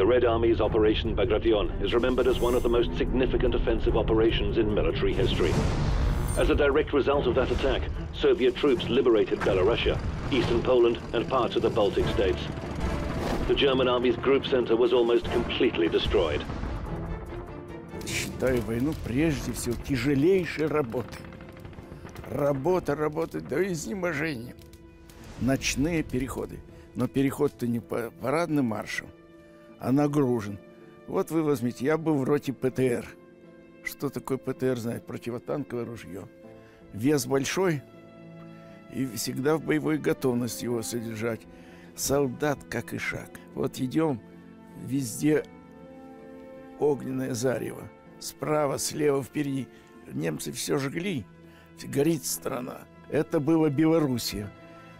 The Red Army's Operation Bagration is remembered as one of the most significant offensive operations in military history. As a direct result of that attack, Soviet troops liberated Belarusia, eastern Poland, and parts of the Baltic states. The German army's group center was almost completely destroyed. Считаю войну прежде всего тяжелейшей работой. Работа, работа до изнеможения. Ночные переходы. Но переход-то не по парадным маршем, а нагружен. Вот вы возьмите, я был в роте ПТР. Что такое ПТР знает? Противотанковое ружье. Вес большой и всегда в боевой готовности его содержать. Солдат как и шаг. Вот идем, везде огненное зарево. Справа, слева, впереди. Немцы все жгли. Горит страна. Это было Белоруссия.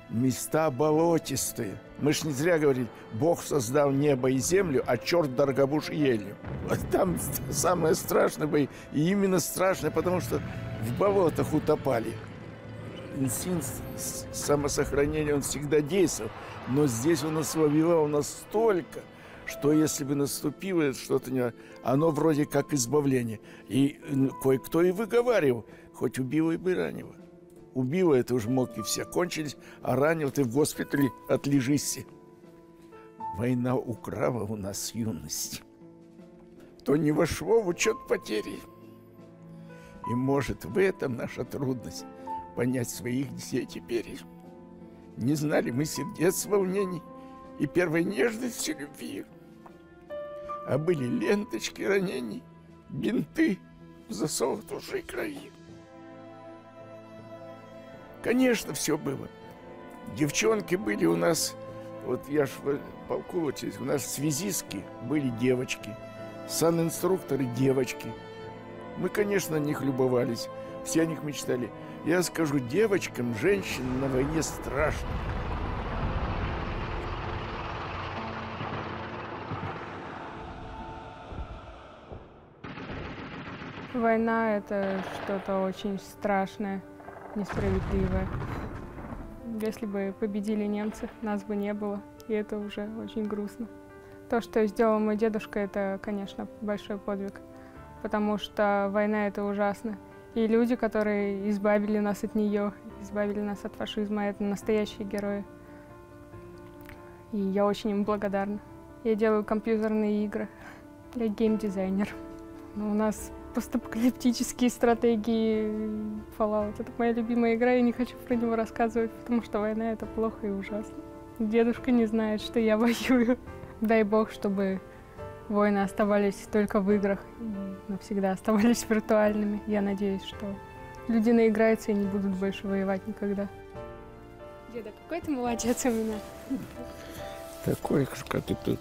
Места болотистые. Мы ж не зря говорили, Бог создал небо и землю, а черт дорогобуш и елью. Вот там самое страшное было. И именно страшное, потому что в болотах утопали. Инстинкт самосохранения, он всегда действовал. Но здесь он ослабевал настолько, что если бы наступило что-то, не, оно вроде как избавление. И кое-кто и выговаривал, хоть убило и бы ранило. Убило, это уже мог и все кончились, а ранил ты в госпитале, отлежись. Война украла у нас юность. То не вошло в учет потери. И может в этом наша трудность понять своих детей теперь. Не знали мы сердец волнений и первой нежности любви. А были ленточки ранений, бинты в засохнувшей крови. Конечно, все было. Девчонки были у нас, вот я ж здесь, у нас связистки были девочки, санинструкторы девочки. Мы, конечно, на них любовались, все о них мечтали. Я скажу, девочкам, женщинам на войне страшно. Война – это что-то очень страшное, несправедливое. Если бы победили немцы, нас бы не было, и это уже очень грустно. То, что сделал мой дедушка, это, конечно, большой подвиг, потому что война – это ужасно. И люди, которые избавили нас от нее, избавили нас от фашизма, это настоящие герои. И я очень им благодарна. Я делаю компьютерные игры. Я геймдизайнер. У нас постапокалиптические стратегии Fallout. Это моя любимая игра, я не хочу про него рассказывать, потому что война — это плохо и ужасно. Дедушка не знает, что я воюю. Дай бог, чтобы войны оставались только в играх и навсегда оставались виртуальными. Я надеюсь, что люди наиграются и не будут больше воевать никогда. Деда, какой ты молодец у меня. Такой, как это